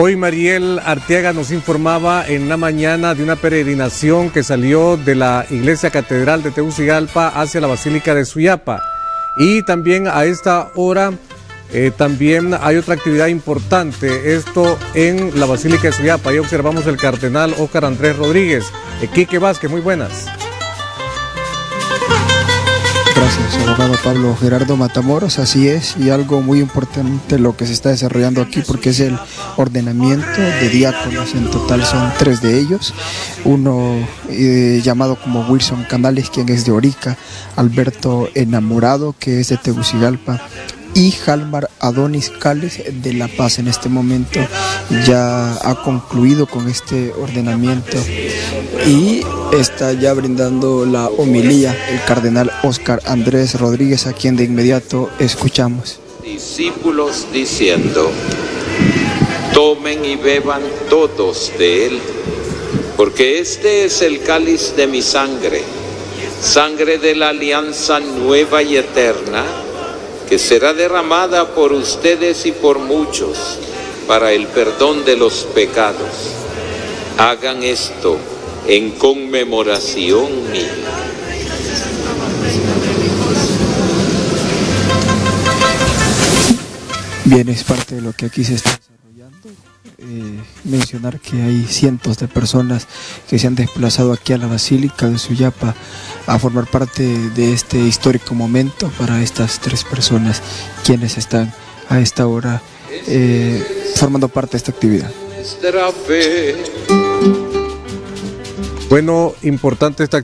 Hoy Mariel Arteaga nos informaba en la mañana de una peregrinación que salió de la Iglesia Catedral de Tegucigalpa hacia la Basílica de Suyapa. Y también a esta hora eh, también hay otra actividad importante, esto en la Basílica de Suyapa. Ahí observamos el cardenal Óscar Andrés Rodríguez. Quique Vázquez, muy buenas. Gracias, abogado Pablo Gerardo Matamoros. Así es, y algo muy importante lo que se está desarrollando aquí, porque es el ordenamiento de diáconos. En total son tres de ellos. Uno eh, llamado como Wilson Canales, quien es de Orica. Alberto Enamorado, que es de Tegucigalpa y Jalmar Adonis Cales de La Paz en este momento ya ha concluido con este ordenamiento y está ya brindando la homilía el cardenal Oscar Andrés Rodríguez a quien de inmediato escuchamos. Discípulos diciendo, tomen y beban todos de él, porque este es el cáliz de mi sangre, sangre de la alianza nueva y eterna que será derramada por ustedes y por muchos para el perdón de los pecados. Hagan esto en conmemoración mía. Bien, es parte de lo que aquí se está. Eh, mencionar que hay cientos de personas que se han desplazado aquí a la Basílica de Suyapa a formar parte de este histórico momento para estas tres personas quienes están a esta hora eh, formando parte de esta actividad. Bueno, importante esta